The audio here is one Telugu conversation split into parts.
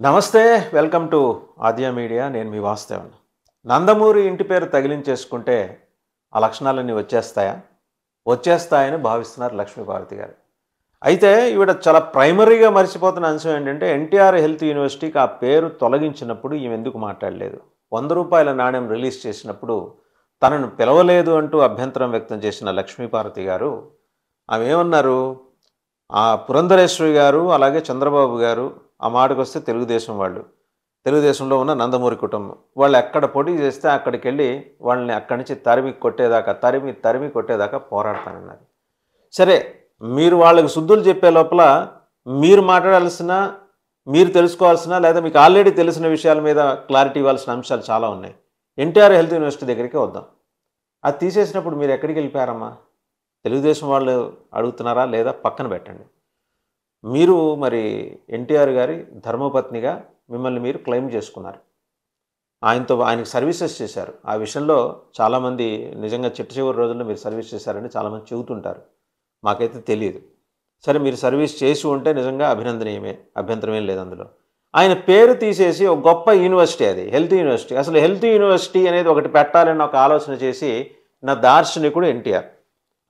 నమస్తే వెల్కమ్ టు ఆద్య మీడియా. నేను మీ వాస్తవన్. నందమూరి ఇంటి పేరు తగిలించేసుకుంటే ఆ లక్షణాలన్నీ వచ్చేస్తాయా? వచ్చేస్తాయని భావిస్తున్నారు లక్ష్మీభారతి గారు. అయితే ఈవిడ చాలా ప్రైమరీగా మర్చిపోతున్న అంశం ఏంటంటే ఎన్టీఆర్ హెల్త్ యూనివర్సిటీకి ఆ పేరు తొలగించినప్పుడు ఈమె ఎందుకు మాట్లాడలేదు? వంద రూపాయల నాణ్యం రిలీజ్ చేసినప్పుడు తనను పిలవలేదు అంటూ అభ్యంతరం వ్యక్తం చేసిన లక్ష్మీపార్వతి గారు ఆమె ఏమన్నారు? ఆ పురంధరేశ్వరి గారు అలాగే చంద్రబాబు గారు ఆ మాటకు వస్తే తెలుగుదేశం వాళ్ళు. తెలుగుదేశంలో ఉన్న నందమూరి కుటుంబం. వాళ్ళు ఎక్కడ పోటీ చేస్తే అక్కడికి వెళ్ళి వాళ్ళని అక్కడి నుంచి తరిమి కొట్టేదాకా తరిమి తరిమి కొట్టేదాకా పోరాడతానన్నారు. సరే మీరు వాళ్ళకి శుద్ధులు చెప్పే లోపల మీరు మాట్లాడాల్సిన మీరు తెలుసుకోవాల్సిన లేదా మీకు ఆల్రెడీ తెలిసిన విషయాల మీద క్లారిటీ ఇవ్వాల్సిన అంశాలు చాలా ఉన్నాయి. ఎన్టీఆర్ హెల్త్ యూనివర్సిటీ దగ్గరికి వద్దాం. అది తీసేసినప్పుడు మీరు ఎక్కడికి వెళ్ళిపోయారమ్మా? తెలుగుదేశం వాళ్ళు అడుగుతున్నారా లేదా పక్కన పెట్టండి. మీరు మరి ఎన్టీఆర్ గారి ధర్మపత్నిగా మిమ్మల్ని మీరు క్లెయిమ్ చేసుకున్నారు. ఆయనతో ఆయనకు సర్వీసెస్ చేశారు. ఆ విషయంలో చాలామంది నిజంగా చిట్ట చివరి రోజుల్లో మీరు సర్వీస్ చేశారని చాలామంది చెబుతుంటారు. మాకైతే తెలియదు. సరే మీరు సర్వీస్ చేసి ఉంటే నిజంగా అభినందనీయమే అభ్యంతరం ఏం లేదు అందులో. ఆయన పేరు తీసేసి ఒక గొప్ప యూనివర్సిటీ అది హెల్త్ యూనివర్సిటీ. అసలు హెల్త్ యూనివర్సిటీ అనేది ఒకటి పెట్టాలని ఒక ఆలోచన చేసి నా దార్శనికుడు ఎన్టీఆర్.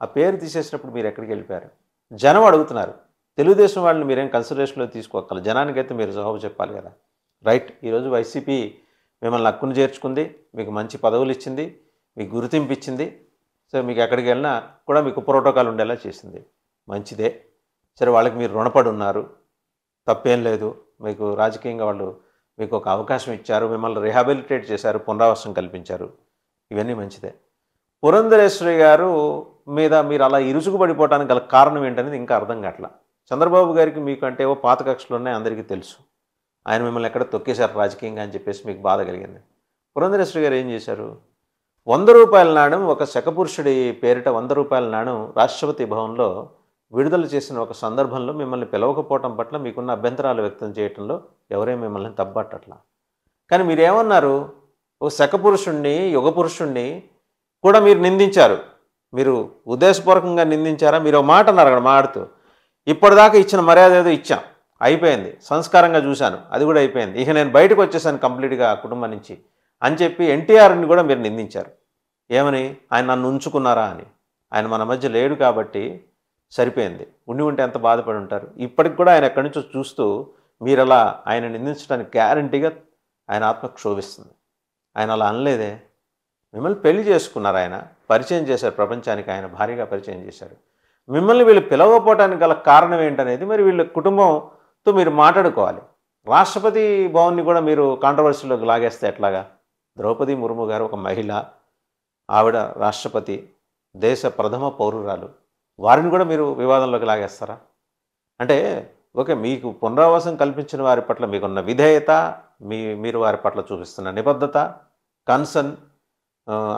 ఆ పేరు తీసేసినప్పుడు మీరు ఎక్కడికి వెళ్ళిపోయారు? జనం అడుగుతున్నారు. తెలుగుదేశం వాళ్ళని మీరేం కన్సిడరేషన్లో తీసుకోగల జనానికైతే మీరు జవాబు చెప్పాలి కదా. రైట్ ఈరోజు వైసీపీ మిమ్మల్ని హక్కును చేర్చుకుంది మీకు మంచి పదవులు ఇచ్చింది మీకు గుర్తింపు ఇచ్చింది. సో మీకు ఎక్కడికి వెళ్ళినా కూడా మీకు ప్రోటోకాల్ ఉండేలా చేసింది. మంచిదే. సరే వాళ్ళకి మీరు రుణపడి ఉన్నారు. తప్పేం లేదు. మీకు రాజకీయంగా వాళ్ళు మీకు ఒక అవకాశం ఇచ్చారు. మిమ్మల్ని రిహాబిలిటేట్ చేశారు. పునరావాసం కల్పించారు. ఇవన్నీ మంచిదే. పురంధరేశ్వరి గారు మీద మీరు అలా ఇరుసుకు పడిపోవడానికి గల కారణం ఏంటనేది ఇంకా అర్థం కావట్లా. చంద్రబాబు గారికి మీకు అంటే ఓ పాత కక్షలు ఉన్నాయి అందరికీ తెలుసు. ఆయన మిమ్మల్ని ఎక్కడ తొక్కేశారు రాజకీయంగా అని చెప్పేసి మీకు బాధ కలిగింది. పురంధరేశ్వరి గారు ఏం చేశారు? వంద రూపాయల నాణం ఒక శకపురుషుడి పేరిట వంద రూపాయల నాణం రాష్ట్రపతి భవన్లో విడుదల చేసిన ఒక సందర్భంలో మిమ్మల్ని పిలవకపోవటం పట్ల మీకున్న అభ్యంతరాలు వ్యక్తం చేయటంలో ఎవరే మిమ్మల్ని తప్పట్టట్లా కానీ మీరేమన్నారు? ఒక శకపురుషుణ్ణి యుగపురుషుణ్ణి కూడా మీరు నిందించారు. మీరు ఉద్దేశపూర్వకంగా నిందించారా? మీరు ఒక మాట అన్నారు అక్కడ మాడుతూ ఇప్పటిదాకా ఇచ్చిన మర్యాద ఏదో ఇచ్చాం. అయిపోయింది. సంస్కారంగా చూశాను. అది కూడా అయిపోయింది. ఇక నేను బయటకు వచ్చేసాను కంప్లీట్గా ఆ కుటుంబం నుంచి అని చెప్పి ఎన్టీఆర్ని కూడా మీరు నిందించారు. ఏమని? ఆయన నన్ను ఉంచుకున్నారా అని. ఆయన మన మధ్య లేడు కాబట్టి సరిపోయింది. ఉండి ఉంటే ఎంత బాధపడి ఉంటారు? ఇప్పటికి కూడా ఆయన ఎక్కడి నుంచో చూస్తూ మీరు అలా ఆయన నిందించడానికి గ్యారంటీగా ఆయన ఆత్మ క్షోభిస్తుంది. ఆయన అలా అనలేదే. మిమ్మల్ని పెళ్ళి చేసుకున్నారు ఆయన. పరిచయం చేశారు. ప్రపంచానికి ఆయన భారీగా పరిచయం చేశారు. మిమ్మల్ని వీళ్ళు పిలవకపోవటానికి గల కారణం ఏంటనేది మరి వీళ్ళ కుటుంబంతో మీరు మాట్లాడుకోవాలి. రాష్ట్రపతి భవన్ని కూడా మీరు కాంట్రవర్సీలోకి లాగేస్తే ఎట్లాగా? ద్రౌపది ముర్ము గారు ఒక మహిళ ఆవిడ రాష్ట్రపతి దేశ ప్రథమ పౌరురాలు. వారిని కూడా మీరు వివాదంలోకి లాగేస్తారా? అంటే ఓకే మీకు పునరావాసం కల్పించిన వారి పట్ల మీకున్న విధేయత మీ మీరు వారి పట్ల చూపిస్తున్న నిబద్ధత కన్సర్న్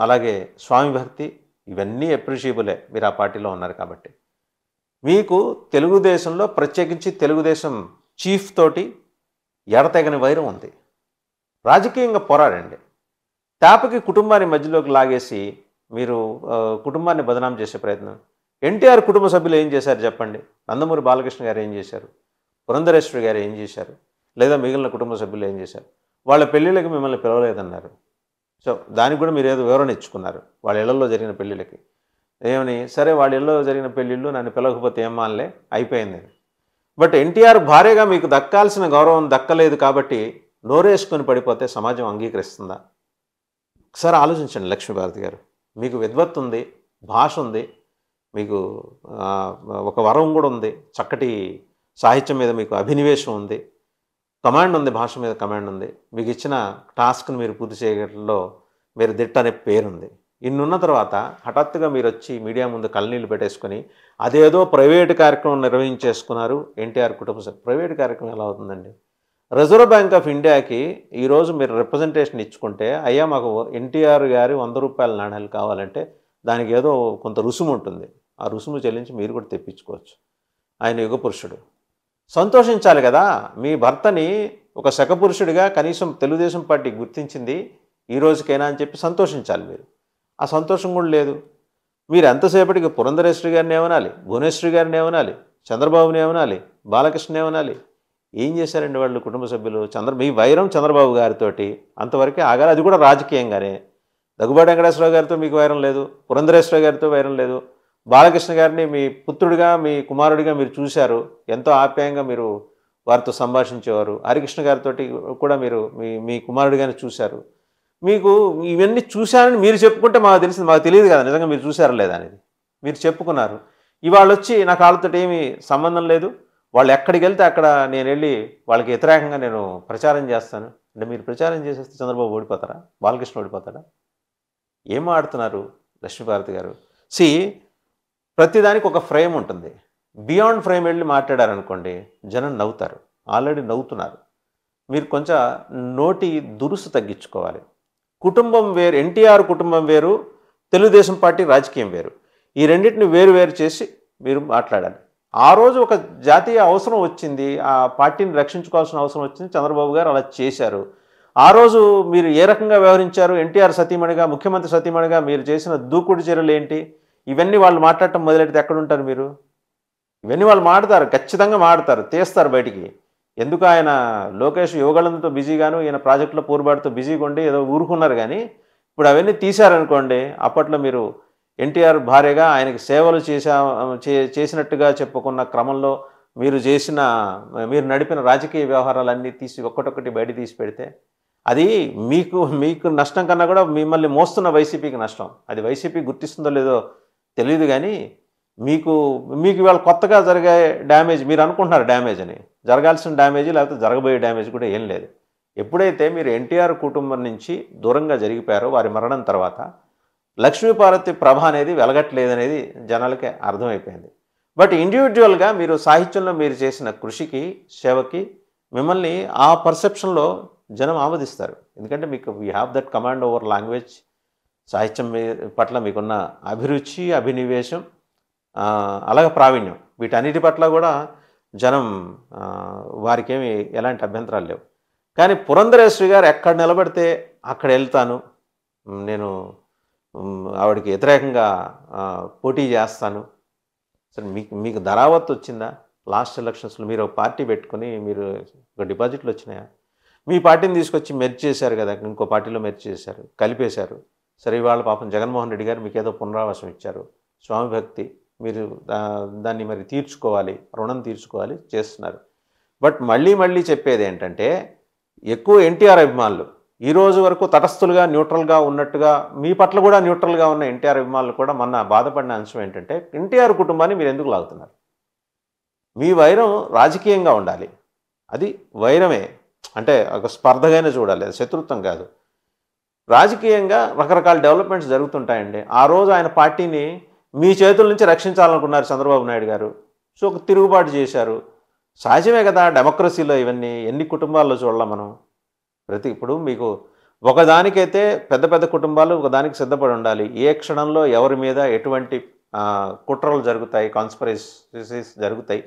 అలాగే స్వామి భక్తి ఇవన్నీ అప్రిషియబులే మీరు ఆ పార్టీలో ఉన్నారు కాబట్టి. మీకు తెలుగుదేశంలో ప్రత్యేకించి తెలుగుదేశం చీఫ్ తోటి ఎడతెగని వైరం ఉంది. రాజకీయంగా పోరాడండి. తాపకి కుటుంబాన్ని మధ్యలోకి లాగేసి మీరు కుటుంబాన్ని బదనాం చేసే ప్రయత్నం. ఎన్టీఆర్ కుటుంబ సభ్యులు ఏం చేశారు చెప్పండి? నందమూరి బాలకృష్ణ గారు ఏం చేశారు? పురంధరేశ్వరి గారు ఏం చేశారు? లేదా మిగిలిన కుటుంబ సభ్యులు ఏం చేశారు? వాళ్ళ పెళ్ళిళ్ళకి మిమ్మల్ని పిలవలేదన్నారు. సో దానికి కూడా మీరు ఏదో వివరణ ఇచ్చుకున్నారు వాళ్ళ ఇళ్ళలో జరిగిన పెళ్ళిళ్ళకి. ఏమని? సరే వాళ్ళ ఇళ్ళలో జరిగిన పెళ్ళిళ్ళు నన్ను పిలవకపోతే ఏం మానలే? అయిపోయింది బట్ ఎన్టీఆర్ భార్యగా మీకు దక్కాల్సిన గౌరవం దక్కలేదు కాబట్టి నోరేసుకొని పడిపోతే సమాజం అంగీకరిస్తుందా? ఒకసారి ఆలోచించండి లక్ష్మీభారతి గారు. మీకు విద్వత్తు ఉంది భాష ఉంది మీకు ఒక వరం కూడా ఉంది చక్కటి సాహిత్యం మీద మీకు అభినివేశం ఉంది కమాండ్ ఉంది భాష మీద కమాండ్ ఉంది. మీకు ఇచ్చిన టాస్క్ని మీరు పూర్తి చేయడంలో మీరు దిట్ట అనే పేరుంది. ఇన్నున్న తర్వాత హఠాత్తుగా మీరు వచ్చి మీడియా ముందు కళ్ళనీళ్ళు పెట్టేసుకొని అదేదో ప్రైవేటు కార్యక్రమం నిర్వహించేసుకున్నారు ఎన్టీఆర్ కుటుంబ సభ్యులు ప్రైవేట్ కార్యక్రమం ఎలా అవుతుందండి? రిజర్వ్ బ్యాంక్ ఆఫ్ ఇండియాకి ఈరోజు మీరు రిప్రజెంటేషన్ ఇచ్చుకుంటే అయ్యా మాకు ఎన్టీఆర్ గారి వంద రూపాయల నాణ్యాలు కావాలంటే దానికి ఏదో కొంత రుసుము ఉంటుంది. ఆ రుసుము చెల్లించి మీరు కూడా తెప్పించుకోవచ్చు. ఆయన యుగ పురుషుడు. సంతోషించాలి కదా! మీ భర్తని ఒక శకపురుషుడిగా కనీసం తెలుగుదేశం పార్టీ గుర్తించింది ఈ రోజుకైనా అని చెప్పి సంతోషించాలి మీరు. ఆ సంతోషం కూడా లేదు. మీరు ఎంతసేపటికి పురంధరేశ్వరి గారిని ఏమనాలి? భువనేశ్వరి గారిని ఏమనాలి? చంద్రబాబుని ఏమనాలి? బాలకృష్ణ ఏమనాలి? ఏం చేశారండి వాళ్ళు కుటుంబ సభ్యులు? చంద్ర మీ వైరం చంద్రబాబు గారితోటి అంతవరకే ఆగాలి. అది కూడా రాజకీయంగానే. దగ్గుబాటి వెంకటేశ్వరరావు గారితో మీకు వైరం లేదు. పురంధరేశ్వర గారితో వైరం లేదు. బాలకృష్ణ గారిని మీ పుత్రుడిగా మీ కుమారుడిగా మీరు చూశారు. ఎంతో ఆప్యాయంగా మీరు వారితో సంభాషించేవారు. హరికృష్ణ గారితో కూడా మీరు మీ మీ కుమారుడిగానే చూశారు. మీకు ఇవన్నీ చూశారని మీరు చెప్పుకుంటే మాకు తెలిసింది మాకు తెలియదు కదా నిజంగా మీరు చూశారా లేదా అనేది. మీరు చెప్పుకున్నారు. ఇవాళ వచ్చి నాకు వాళ్ళతో ఏమీ సంబంధం లేదు. వాళ్ళు ఎక్కడికి వెళ్తే అక్కడ నేను వెళ్ళి వాళ్ళకి వ్యతిరేకంగా నేను ప్రచారం చేస్తాను. అంటే మీరు ప్రచారం చేసేస్తే చంద్రబాబు ఓడిపోతారా? బాలకృష్ణ ఓడిపోతాడా? ఏం ఆడుతున్నారు లక్ష్మీభారతి గారు? సి ప్రతిదానికి ఒక ఫ్రేమ్ ఉంటుంది. బియాండ్ ఫ్రేమ్ వెళ్ళి మాట్లాడారనుకోండి జనం నవ్వుతారు. ఆల్రెడీ నవ్వుతున్నారు. మీరు కొంచెం నోటి దురుసు తగ్గించుకోవాలి. కుటుంబం వేరు ఎన్టీఆర్ కుటుంబం వేరు తెలుగుదేశం పార్టీ రాజకీయం వేరు. ఈ రెండింటిని వేరు వేరు చేసి మీరు మాట్లాడాలి. ఆ రోజు ఒక జాతీయ అవసరం వచ్చింది. ఆ పార్టీని రక్షించుకోవాల్సిన అవసరం వచ్చింది. చంద్రబాబు గారు అలా చేశారు. ఆ రోజు మీరు ఏ రకంగా వ్యవహరించారు? ఎన్టీఆర్ సతీమణిగా ముఖ్యమంత్రి సతీమణిగా మీరు చేసిన దూకుడు చర్యలు ఏంటి? ఇవన్నీ వాళ్ళు మాట్లాడటం మొదలెడితే ఎక్కడుంటారు మీరు? ఇవన్నీ వాళ్ళు మాడతారు. ఖచ్చితంగా మాడతారు. తీస్తారు బయటికి. ఎందుకు ఆయన లోకేష్ యువగళంతో బిజీగాను ఈయన ప్రాజెక్టులో పూర్బాటుతో బిజీగా ఉండి ఏదో ఊరుకున్నారు కానీ ఇప్పుడు అవన్నీ తీశారనుకోండి అప్పట్లో మీరు ఎన్టీఆర్ భార్యగా ఆయనకి సేవలు చేశా చే- చేసినట్టుగా చెప్పుకున్న క్రమంలో మీరు చేసిన మీరు నడిపిన రాజకీయ వ్యవహారాలన్నీ తీసి ఒక్కటొక్కటి బయట తీసి పెడితే అది మీకు మీకు నష్టం కన్నా కూడా మిమ్మల్ని మోస్తున్న వైసీపీకి నష్టం. అది వైసీపీ గుర్తిస్తుందో లేదో తెలియదు కానీ మీకు మీకు ఇవాళ కొత్తగా జరిగే డ్యామేజ్ మీరు అనుకుంటున్నారు డ్యామేజ్ అని. జరగాల్సిన డ్యామేజ్ లేకపోతే జరగబోయే డ్యామేజ్ కూడా ఏం లేదు. ఎప్పుడైతే మీరు ఎన్టీఆర్ కుటుంబం నుంచి దూరంగా జరిగిపోయారో వారి మరణం తర్వాత లక్ష్మీపార్వతి ప్రభ అనేది వెలగట్లేదనేది జనాలకే అర్థమైపోయింది. బట్ ఇండివిజువల్గా మీరు సాహిత్యంలో మీరు చేసిన కృషికి సేవకి మిమ్మల్ని ఆ పర్సెప్షన్లో జనం ఆమోదిస్తారు. ఎందుకంటే మీకు we have that command over language సాహిత్యం మీ- పట్ల మీకున్న అభిరుచి అభినివేశం అలాగే ప్రావీణ్యం. వీటన్నిటి పట్ల కూడా జనం వారికేమి ఎలాంటి అభ్యంతరాలు లేవు. కానీ పురంధరేశ్వరి గారు ఎక్కడ నిలబడితే అక్కడ వెళ్తాను. నేను ఆవిడకి వ్యతిరేకంగా పోటీ చేస్తాను. సరే మీకు మీకు ధరావత్ వచ్చిందా? లాస్ట్ ఎలక్షన్స్లో మీరు ఒక పార్టీ పెట్టుకొని మీరు ఒక డిపాజిట్లు వచ్చినాయా? మీ పార్టీని తీసుకొచ్చి మెర్జ్ చేశారు కదా ఇంకో పార్టీలో మెర్జ్ చేశారు కలిపేశారు. సరే ఇవాళ పాపం జగన్మోహన్ రెడ్డి గారు మీకు ఏదో పునరావాసం ఇచ్చారు. స్వామి భక్తి. మీరు దా- దాన్ని మరి తీర్చుకోవాలి రుణం తీర్చుకోవాలి చేస్తున్నారు. బట్ మళ్ళీ మళ్ళీ చెప్పేది ఏంటంటే ఎక్కువ ఎన్టీఆర్ అభిమానులు ఈ రోజు వరకు తటస్థులుగా న్యూట్రల్గా ఉన్నట్టుగా మీ పట్ల కూడా న్యూట్రల్గా ఉన్న ఎన్టీఆర్ అభిమానులు కూడా మొన్న బాధపడిన అంశం ఏంటంటే ఎన్టీఆర్ కుటుంబాన్ని మీరు ఎందుకు లాగుతున్నారు? మీ వైరం రాజకీయంగా ఉండాలి. అది వైరమే. అంటే ఒక స్పర్ధగానే చూడాలి. అది శత్రుత్వం కాదు. రాజకీయంగా రకరకాల డెవలప్మెంట్స్ జరుగుతుంటాయండి. ఆ రోజు ఆయన పార్టీని మీ చేతుల నుంచి రక్షించాలనుకున్నారు చంద్రబాబు నాయుడు గారు. సో ఒక తిరుగుబాటు చేశారు. సహజమే కదా డెమోక్రసీలో ఇవన్నీ ఎన్ని కుటుంబాల్లో చూడాలి మనం. ప్రతి ఇప్పుడు మీకు ఒకదానికైతే పెద్ద పెద్ద కుటుంబాలు ఒకదానికి సిద్ధపడి ఉండాలి. ఏ క్షణంలో ఎవరి మీద ఎటువంటి కుట్రలు జరుగుతాయి కాన్స్పరసీస్ జరుగుతాయి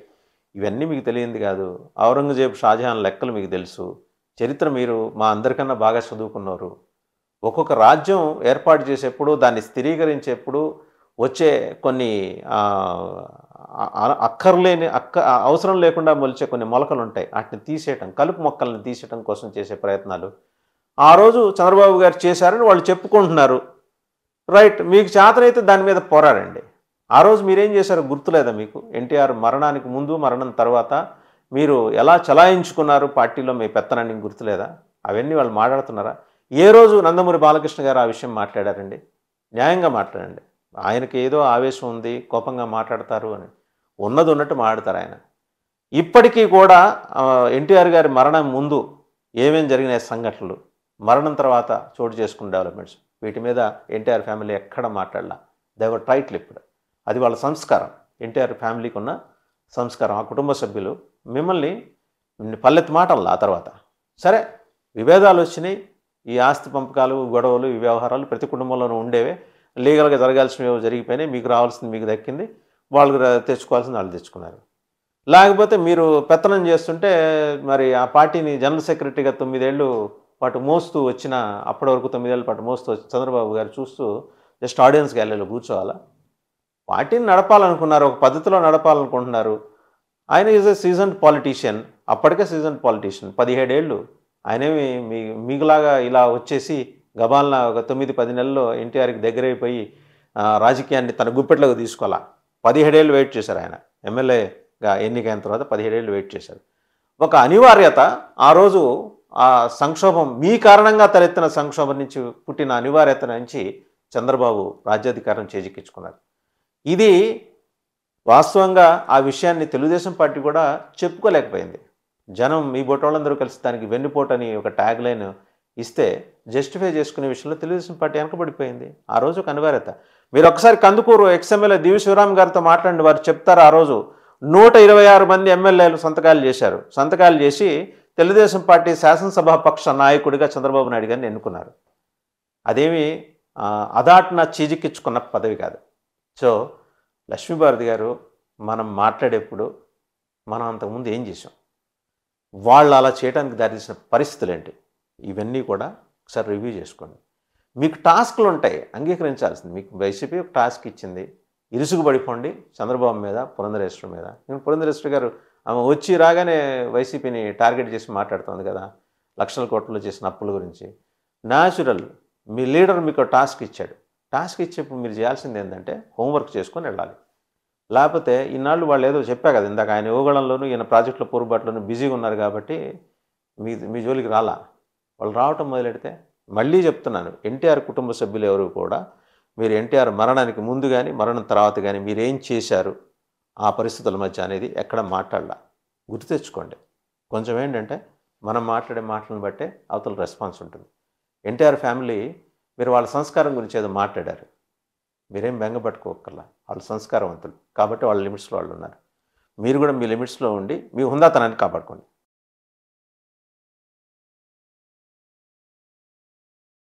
ఇవన్నీ మీకు తెలియంది కాదు. ఔరంగజేబ్ షాజహాన్ లెక్కలు మీకు తెలుసు. చరిత్ర మీరు మా అందరికన్నా బాగా చదువుకున్నారు. ఒక్కొక్క రాజ్యం ఏర్పాటు చేసేప్పుడు దాన్ని స్థిరీకరించేప్పుడు వచ్చే కొన్ని అక్కర్లేని అక్క అవసరం లేకుండా మొలిచే కొన్ని మొలకలు ఉంటాయి వాటిని తీసేయటం కలుపు మొక్కల్ని తీసేయటం కోసం చేసే ప్రయత్నాలు. ఆ రోజు చంద్రబాబు గారు చేశారని వాళ్ళు చెప్పుకుంటున్నారు. రైట్ మీకు చేతనైతే దాని మీద పోరాడండి. ఆ రోజు మీరేం చేశారో గుర్తులేదా మీకు? ఎన్టీఆర్ మరణానికి ముందు మరణం తర్వాత మీరు ఎలా చలాయించుకున్నారు? పార్టీలో మీ పెత్తనాన్ని గుర్తులేదా? అవన్నీ వాళ్ళు మాట్లాడుతున్నారా? ఏ రోజు నందమూరి బాలకృష్ణ గారు ఆ విషయం మాట్లాడారండి? న్యాయంగా మాట్లాడండి. ఆయనకి ఏదో ఆవేశం ఉంది కోపంగా మాట్లాడతారు అని. ఉన్నది ఉన్నట్టు మాట్లాడతారు ఆయన. ఇప్పటికీ కూడా ఎన్టీఆర్ గారి మరణం ముందు ఏమేం జరిగినాయి సంఘటనలు? మరణం తర్వాత చోటు చేసుకున్న డెవలప్మెంట్స్ వీటి మీద ఎన్టీఆర్ ఫ్యామిలీ ఎక్కడ మాట్లాడలా? దేవర్ టైటిల్ ఇప్పుడు అది వాళ్ళ సంస్కారం. ఎన్టీఆర్ ఫ్యామిలీకి ఉన్న సంస్కారం. ఆ కుటుంబ సభ్యులు మిమ్మల్ని పల్లెత్తి మాటల్లా ఆ తర్వాత. సరే విభేదాలు వచ్చినాయి. ఈ ఆస్తి పంపకాలు గొడవలు ఈ వ్యవహారాలు ప్రతి కుటుంబంలోనూ ఉండేవే. లీగల్గా జరగాల్సినవి జరిగిపోయినాయి మీకు రావాల్సింది మీకు దక్కింది వాళ్ళు తెచ్చుకోవాల్సింది వాళ్ళు తెచ్చుకున్నారు. లేకపోతే మీరు పెత్తనం చేస్తుంటే మరి ఆ పార్టీని జనరల్ సెక్రటరీగా తొమ్మిదేళ్ళు పాటు మోస్తూ వచ్చిన అప్పటి వరకు తొమ్మిదేళ్ళ పాటు మోస్తూ వచ్చి చంద్రబాబు గారు చూస్తూ జస్ట్ ఆడియన్స్ గ్యాలరీలో కూర్చోవాలా? పార్టీని నడపాలనుకున్నారు ఒక పద్ధతిలో నడపాలనుకుంటున్నారు. ఆయన ఈజ్ ఎ సీజన్ పాలిటీషియన్ అప్పటికే సీజన్ పాలిటీషియన్. పదిహేడేళ్ళు ఆయనేమి మీ మీకులాగా ఇలా వచ్చేసి గబాల్న ఒక తొమ్మిది పది నెలల్లో ఎన్టీఆర్కి దగ్గరైపోయి రాజకీయాన్ని తన గుప్పెట్లోకి తీసుకోవాలా? పదిహేడేళ్ళు వెయిట్ చేశారు ఆయన. ఎమ్మెల్యేగా ఎన్నికైన తర్వాత పదిహేడేళ్ళు వెయిట్ చేశారు. ఒక అనివార్యత ఆ రోజు ఆ సంక్షోభం మీ కారణంగా తలెత్తిన సంక్షోభం నుంచి పుట్టిన అనివార్యత నుంచి చంద్రబాబు రాజ్యాధికారం చేజిక్కించుకున్నారు. ఇది వాస్తవంగా ఆ విషయాన్ని తెలుగుదేశం పార్టీ కూడా చెప్పుకోలేకపోయింది. జనం మీ బొట్టోళ్ళందరూ కలిసి దానికి వెన్నుపోటని ఒక ట్యాగ్ లైన్ ఇస్తే జస్టిఫై చేసుకునే విషయంలో తెలుగుదేశం పార్టీ వెనకబడిపోయింది. ఆ రోజు ఒక అనివార్యత. మీరు ఒకసారి కందుకూరు ఎక్స్ఎమ్మెల్యే దివి శివరామ్ గారితో మాట్లాడి వారు చెప్తారు ఆ రోజు నూట ఇరవై ఆరు మంది ఎమ్మెల్యేలు సంతకాలు చేశారు. సంతకాలు చేసి తెలుగుదేశం పార్టీ శాసనసభా పక్ష నాయకుడిగా చంద్రబాబు నాయుడు గారిని ఎన్నుకున్నారు. అదేమి ఆ, అదాటున చీజిక్కించుకున్న పదవి కాదు. సో లక్ష్మీభారతి గారు మనం మాట్లాడేప్పుడు మనం అంతకుముందు ఏం చేసాం వాళ్ళు అలా చేయడానికి దారితీసిన పరిస్థితులు ఏంటి ఇవన్నీ కూడా ఒకసారి రివ్యూ చేసుకోండి. మీకు టాస్క్లు ఉంటాయి అంగీకరించాల్సింది. మీకు వైసీపీ ఒక టాస్క్ ఇచ్చింది ఇరుసుగు పడిపోండి చంద్రబాబు మీద పురంధరేశ్వరు మీద. నేను పురంధరేశ్వరి గారు ఆమె వచ్చి రాగానే వైసీపీని టార్గెట్ చేసి మాట్లాడుతోంది కదా లక్షల కోట్లు చేసిన అప్పుల గురించి. న్యాచురల్ మీ లీడర్ మీకు టాస్క్ ఇచ్చాడు. టాస్క్ ఇచ్చేప్పుడు మీరు చేయాల్సింది ఏంటంటే హోంవర్క్ చేసుకొని వెళ్ళాలి. లేకపోతే ఈనాళ్ళు వాళ్ళు ఏదో చెప్పా కదా ఇందాక ఆయన యువగళంలోనూ ఈయన ప్రాజెక్టుల పోరుబాట్లోనూ బిజీగా ఉన్నారు కాబట్టి మీ మీ జోలికి రాలా. వాళ్ళు రావటం మొదలెడితే మళ్ళీ చెప్తున్నాను ఎన్టీఆర్ కుటుంబ సభ్యులు ఎవరు కూడా మీరు ఎన్టీఆర్ మరణానికి ముందు కానీ మరణం తర్వాత కానీ మీరేం చేశారు? ఆ పరిస్థితుల మధ్య అనేది ఎక్కడ మాట్లాడాల. గుర్తు తెచ్చుకోండి. కొంచెం ఏంటంటే మనం మాట్లాడే మాటలను బట్టే అవతల రెస్పాన్స్ ఉంటుంది. ఎన్టీఆర్ ఫ్యామిలీ మీరు వాళ్ళ సంస్కారం గురించి ఏదో మాట్లాడారు. మీరేం బెంగపట్టుకోకర్లా వాళ్ళు సంస్కారవంతులు. కాబట్టి వాళ్ళ లిమిట్స్లో వాళ్ళు ఉన్నారు. మీరు కూడా మీ లిమిట్స్లో ఉండి మీ హుందాతనాన్ని కాపాడుకోండి.